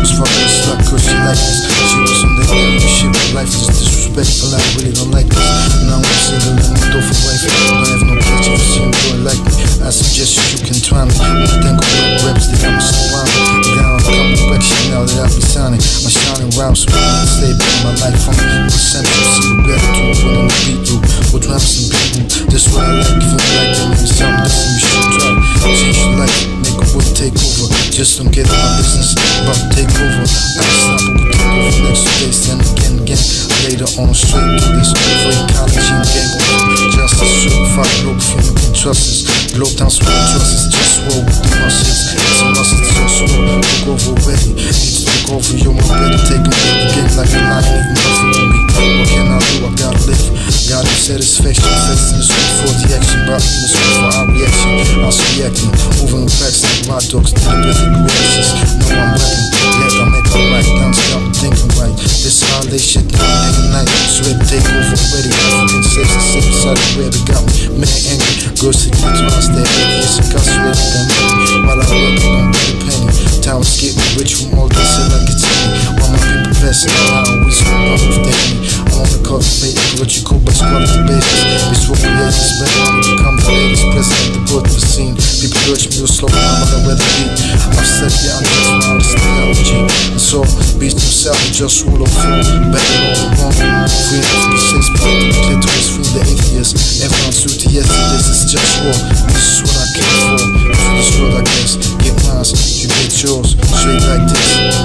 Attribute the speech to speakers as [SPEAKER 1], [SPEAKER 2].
[SPEAKER 1] was fucking slut cause she like this. She was on the end shit, but life is disrespectful. I really don't like this. Now I'm single and I'm door for wife. Don't have no picture for seeing boy like me. I suggest you can try me. I think of raps, they got me so wild. Down, coming back shit now that I be signing. My shining rhymes, so I stay back my life from percentage. See the better to when on the beat through. We'll drop some people. That's what I like. If Just don't get in my business, but take over. Stop, we take over next day. Stand again, again. Later on, straight to this over ecology and game over. Justice, certified globe, you can trust us. Globe down, sweat, trust us. Just roll with the muscles. It's a muscle, it's also took over already. Need to take over, yo, my better take a the game like a lion, even nothing on me. What can I do? I gotta live. Gotta satisfaction, facing the street for the action, but in the street for our reaction. I was reacting, moving with facts my dogs, to the reactions. No, I'm rapping, yet I make a right, down stop thinking right. This holiday shit, down nigga night, sweat take over already. African same side of where they got me, man angry. Girls to get to us, they're idiots, incarcerated them while I'm working on the penny. Is getting rich from all this, and I continue. While my people passing out, I always hope I'm with them. Because baiting what you call but squad is basis Bitch what we is is better when it becomes the latest present the good for scene People urge me to slow down on the weather beat I've said yeah I'm just when I'm still And so beat himself just rule of fool Better all the wrong Free of the six point the clitoris free the atheist Everyone's duty yes this is just war. This is what I came for. Through this world, I guess. Get mine you get yours. Straight like this.